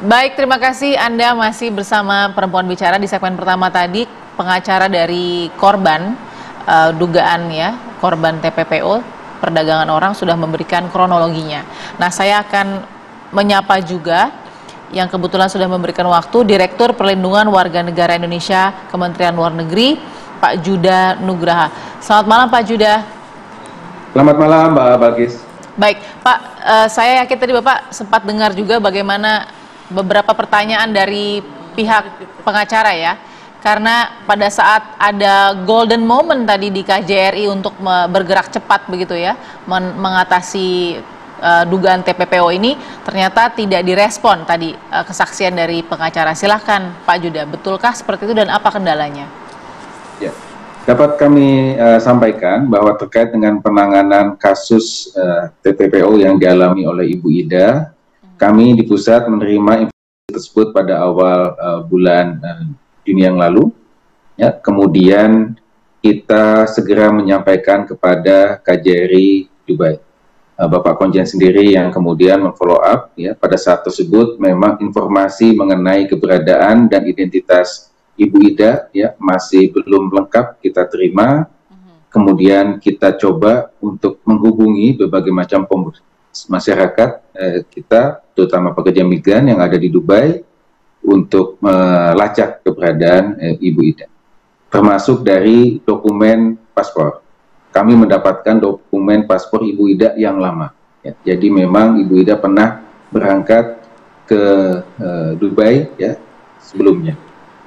Baik, terima kasih Anda masih bersama Perempuan Bicara di segmen pertama tadi pengacara dari korban uh, dugaan ya korban TPPO perdagangan orang sudah memberikan kronologinya. Nah, saya akan menyapa juga yang kebetulan sudah memberikan waktu Direktur Perlindungan Warga Negara Indonesia Kementerian Luar Negeri Pak Juda Nugraha. Selamat malam Pak Juda. Selamat malam Mbak Bagis. Baik, Pak, uh, saya yakin tadi Bapak sempat dengar juga bagaimana beberapa pertanyaan dari pihak pengacara ya. Karena pada saat ada golden moment tadi di KJRI untuk bergerak cepat begitu ya, mengatasi uh, dugaan TPPO ini ternyata tidak direspon tadi uh, kesaksian dari pengacara. Silahkan Pak Juda, betulkah seperti itu dan apa kendalanya? Ya, dapat kami uh, sampaikan bahwa terkait dengan penanganan kasus uh, TPPO yang dialami oleh Ibu Ida, kami di pusat menerima informasi tersebut pada awal uh, bulan uh, Juni yang lalu. Ya, kemudian kita segera menyampaikan kepada KJRI Dubai. Uh, Bapak Konjen sendiri yang kemudian memfollow up ya pada saat tersebut memang informasi mengenai keberadaan dan identitas Ibu Ida ya masih belum lengkap kita terima. Mhm. Kemudian kita coba untuk menghubungi berbagai macam masyarakat eh, kita, terutama pekerja migran yang ada di Dubai, untuk melacak keberadaan eh, Ibu Ida, termasuk dari dokumen paspor. Kami mendapatkan dokumen paspor Ibu Ida yang lama. Ya. Jadi memang Ibu Ida pernah berangkat ke eh, Dubai ya sebelumnya.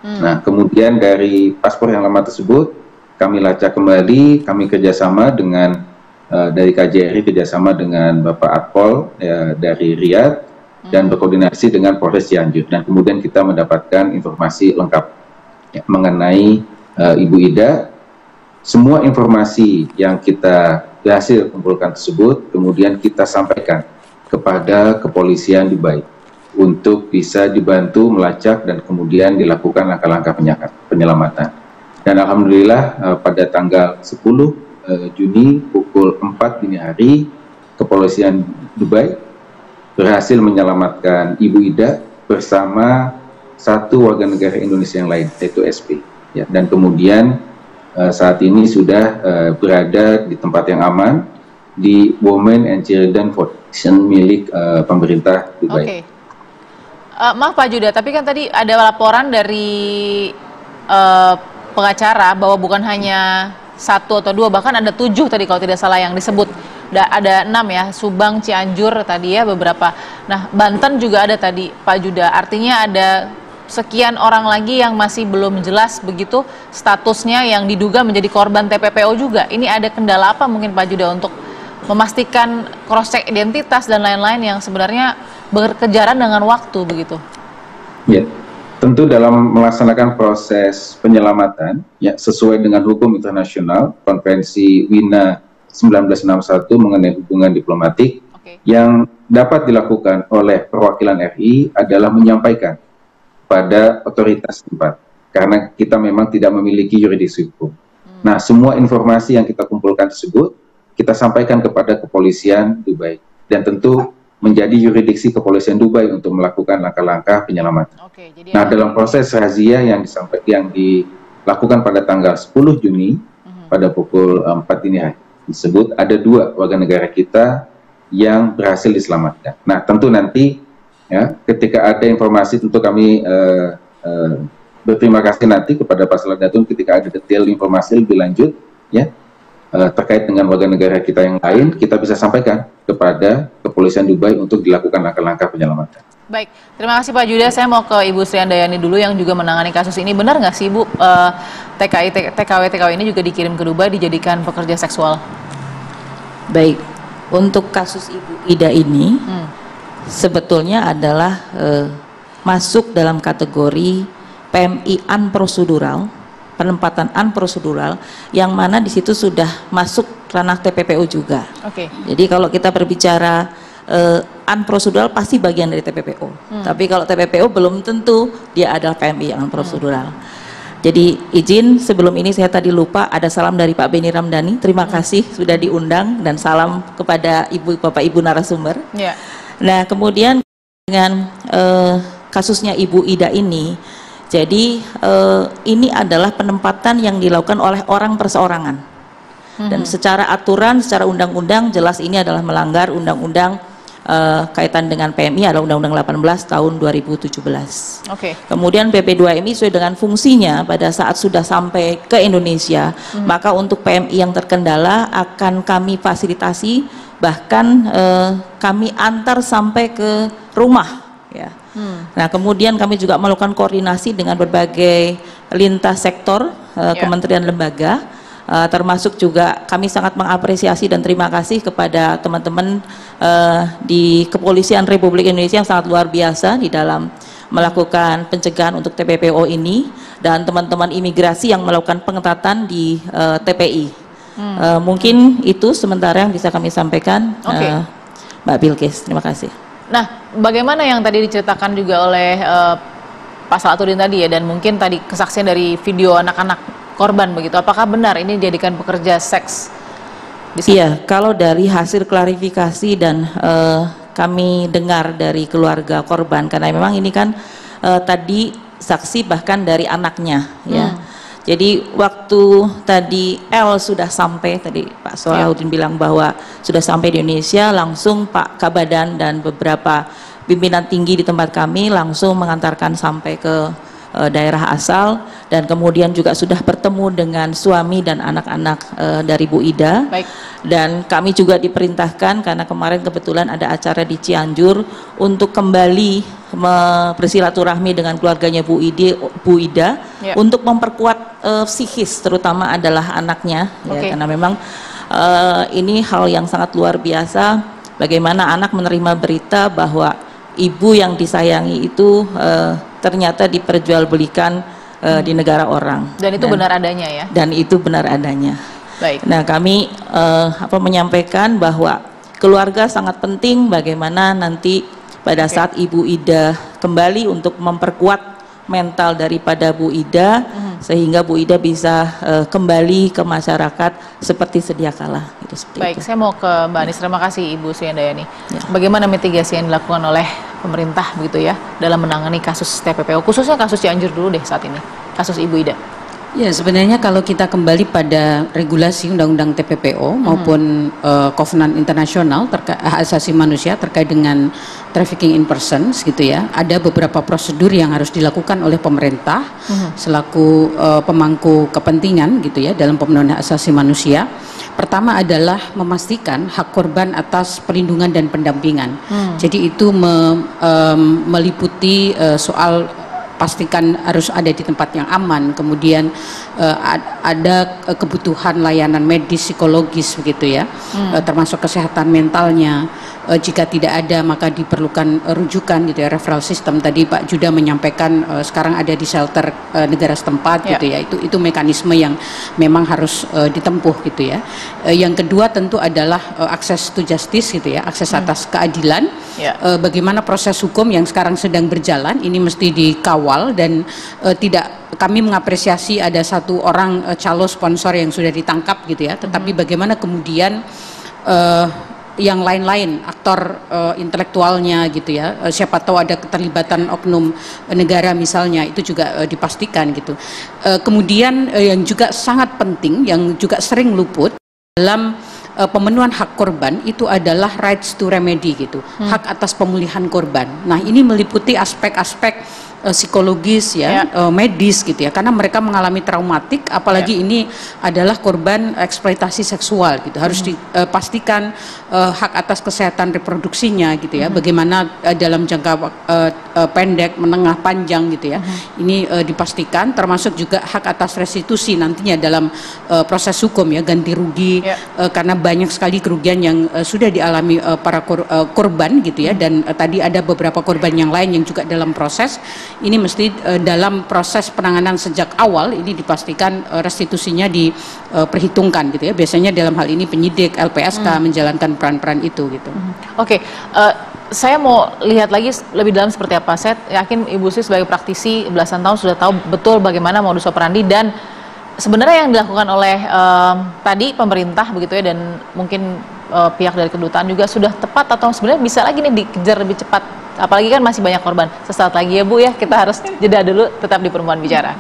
Hmm. Nah, kemudian dari paspor yang lama tersebut kami lacak kembali, kami kerjasama dengan uh, dari KJRI kerjasama dengan Bapak Atpol ya, dari Riyadh hmm. dan berkoordinasi dengan Polres Cianjur dan kemudian kita mendapatkan informasi lengkap ya, mengenai uh, Ibu Ida. Semua informasi yang kita berhasil kumpulkan tersebut kemudian kita sampaikan kepada kepolisian Dubai untuk bisa dibantu melacak dan kemudian dilakukan langkah-langkah penyelamatan. Dan alhamdulillah uh, pada tanggal 10 uh, Juni pukul 4 dini hari kepolisian Dubai berhasil menyelamatkan Ibu Ida bersama satu warga negara Indonesia yang lain yaitu SP ya dan kemudian uh, saat ini sudah uh, berada di tempat yang aman di Women and Children Foundation milik uh, pemerintah Dubai. Okay. Uh, maaf Pak Juda, tapi kan tadi ada laporan dari uh, pengacara bahwa bukan hanya satu atau dua bahkan ada tujuh tadi kalau tidak salah yang disebut. Ada, ada enam ya Subang Cianjur tadi ya beberapa. Nah Banten juga ada tadi Pak Juda. Artinya ada sekian orang lagi yang masih belum jelas begitu statusnya yang diduga menjadi korban TPPO juga. Ini ada kendala apa mungkin Pak Juda untuk memastikan cross check identitas dan lain-lain yang sebenarnya berkejaran dengan waktu begitu? Ya Tentu dalam melaksanakan proses penyelamatan ya sesuai dengan hukum internasional Konvensi Wina 1961 mengenai hubungan diplomatik okay. yang dapat dilakukan oleh perwakilan RI adalah menyampaikan pada otoritas tempat karena kita memang tidak memiliki yuridiksi hukum. Hmm. Nah, semua informasi yang kita kumpulkan tersebut kita sampaikan kepada kepolisian Dubai dan tentu menjadi yuridiksi kepolisian Dubai untuk melakukan langkah-langkah penyelamatan. Oke, jadi nah, dalam proses razia yang disampaikan yang dilakukan pada tanggal 10 Juni uh-huh. pada pukul 4 dini hari disebut ada dua warga negara kita yang berhasil diselamatkan. Nah, tentu nanti ya ketika ada informasi tentu kami uh, uh, berterima kasih nanti kepada Pak Seladatun ketika ada detail informasi lebih lanjut ya uh, terkait dengan warga negara kita yang lain, kita bisa sampaikan kepada kepolisian Dubai untuk dilakukan langkah-langkah penyelamatan. Baik, terima kasih Pak Juda. Saya mau ke Ibu Sri Andayani dulu yang juga menangani kasus ini. Benar nggak sih Bu, eh, TKI, TKW, TKW ini juga dikirim ke Dubai dijadikan pekerja seksual? Baik, untuk kasus Ibu Ida ini hmm. sebetulnya adalah uh, masuk dalam kategori PMI unprocedural penempatan unprocedural yang mana di situ sudah masuk ranah TPPU juga. Oke. Okay. Jadi kalau kita berbicara uh, unprocedural pasti bagian dari TPPU. Hmm. Tapi kalau TPPU belum tentu dia adalah PMI yang unprocedural. Hmm. Jadi izin sebelum ini saya tadi lupa ada salam dari Pak Beni Ramdhani. Terima hmm. kasih sudah diundang dan salam kepada ibu bapak ibu narasumber. Yeah. Nah kemudian dengan uh, kasusnya Ibu Ida ini, jadi eh, ini adalah penempatan yang dilakukan oleh orang perseorangan. Dan secara aturan, secara undang-undang jelas ini adalah melanggar undang-undang eh, kaitan dengan PMI adalah Undang-Undang 18 tahun 2017. Oke. Kemudian PP2MI sesuai dengan fungsinya pada saat sudah sampai ke Indonesia, maka untuk PMI yang terkendala akan kami fasilitasi bahkan eh, kami antar sampai ke rumah ya. Nah, kemudian kami juga melakukan koordinasi dengan berbagai lintas sektor eh, Ya. kementerian lembaga eh, termasuk juga kami sangat mengapresiasi dan terima kasih kepada teman-teman eh, di Kepolisian Republik Indonesia yang sangat luar biasa di dalam melakukan pencegahan untuk TPPO ini dan teman-teman imigrasi yang melakukan pengetatan di eh, TPI. Eh, mungkin itu sementara yang bisa kami sampaikan, Oke. eh, Mbak Bilkis. Terima kasih. Nah, bagaimana yang tadi diceritakan juga oleh eh, Pak Salatudin tadi ya, dan mungkin tadi kesaksian dari video anak-anak korban begitu, apakah benar ini dijadikan pekerja seks? Bisa? Iya, kalau dari hasil klarifikasi dan eh, kami dengar dari keluarga korban, karena memang ini kan eh, tadi saksi bahkan dari anaknya, ya. Jadi waktu tadi L sudah sampai, tadi Pak Solahuddin bilang bahwa sudah sampai di Indonesia, langsung Pak Kabadan dan beberapa pimpinan tinggi di tempat kami langsung mengantarkan sampai ke eh, daerah asal dan kemudian juga sudah bertemu dengan suami dan anak-anak eh, dari Bu Ida Baik. dan kami juga diperintahkan karena kemarin kebetulan ada acara di Cianjur untuk kembali bersilaturahmi dengan keluarganya Bu Ida, Bu Ida Ya. untuk memperkuat eh, psikis terutama adalah anaknya ya Oke. karena memang eh, ini hal yang sangat luar biasa bagaimana anak menerima berita bahwa ibu yang disayangi itu eh, ternyata diperjualbelikan eh, di negara orang Dan itu benar adanya ya. dan itu benar adanya. Baik. Nah, kami eh, apa menyampaikan bahwa keluarga sangat penting bagaimana nanti pada Oke. saat Ibu Ida kembali untuk memperkuat mental daripada Bu Ida Mhm. Sehingga Bu Ida bisa eh, kembali ke masyarakat seperti sedia kala gitu seperti Baik, itu. saya mau ke Mbak Anis. Terima kasih Ibu Suyandayani. Ya. Bagaimana mitigasi yang dilakukan oleh pemerintah begitu ya dalam menangani kasus TPPO, khususnya kasus Cianjur dulu deh saat ini, kasus Ibu Ida. Ya, sebenarnya kalau kita kembali pada regulasi Undang-Undang TPPO maupun eh, Kovenan Internasional terkait hak asasi manusia terkait dengan trafficking in persons gitu ya, ada beberapa prosedur yang harus dilakukan oleh pemerintah selaku eh, pemangku kepentingan gitu ya dalam pemenuhan hak asasi manusia. Pertama adalah memastikan hak korban atas perlindungan dan pendampingan. Jadi itu me- em, meliputi eh, soal pastikan harus ada di tempat yang aman. Kemudian ad- ada kebutuhan layanan medis psikologis begitu ya eh, termasuk kesehatan mentalnya Eh, jika tidak ada maka diperlukan eh, rujukan gitu ya referral system. Tadi Pak Juda menyampaikan eh, sekarang ada di shelter eh, negara setempat Ya. gitu ya. Itu itu mekanisme yang memang harus eh, ditempuh gitu ya. Eh, yang kedua tentu adalah eh, akses to justice gitu ya akses atas keadilan. Ya. Eh, bagaimana proses hukum yang sekarang sedang berjalan ini mesti dikawal dan eh, tidak kami mengapresiasi ada satu orang calo sponsor yang sudah ditangkap gitu ya. Tetapi bagaimana kemudian eh, yang lain-lain aktor eh, intelektualnya gitu ya. Eh, siapa tahu ada keterlibatan oknum negara misalnya itu juga eh, dipastikan gitu. Eh, kemudian eh, yang juga sangat penting yang juga sering luput dalam eh, pemenuhan hak korban itu adalah rights to remedy gitu. Hak atas pemulihan korban. Nah ini meliputi aspek-aspek eh, psikologis ya, eh, medis gitu ya. Karena mereka mengalami traumatik apalagi ini adalah korban eksploitasi seksual gitu. Harus dipastikan eh, hak atas kesehatan reproduksinya gitu ya. Bagaimana eh, dalam jangka pendek menengah panjang gitu ya. Ini eh, dipastikan termasuk juga hak atas restitusi nantinya dalam proses hukum ya. Ganti rugi Ya. karena banyak sekali kerugian yang sudah dialami para kor- korban gitu ya. Dan eh, tadi ada beberapa korban yang lain yang juga dalam proses ini mesti eh, dalam proses penanganan sejak awal ini dipastikan eh, restitusinya diperhitungkan gitu ya biasanya dalam hal ini penyidik LPSK menjalankan peran-peran itu gitu. Oke, eh, saya mau lihat lagi lebih dalam seperti apa. Saya yakin Ibu Sri sebagai praktisi belasan tahun sudah tahu betul bagaimana modus operandi dan sebenarnya yang dilakukan oleh um, tadi pemerintah begitu ya dan mungkin uh, pihak dari kedutaan juga sudah tepat atau sebenarnya bisa lagi nih dikejar lebih cepat. Apalagi kan masih banyak korban. Sesaat lagi ya Bu ya. Kita harus jeda dulu tetap di perempuan bicara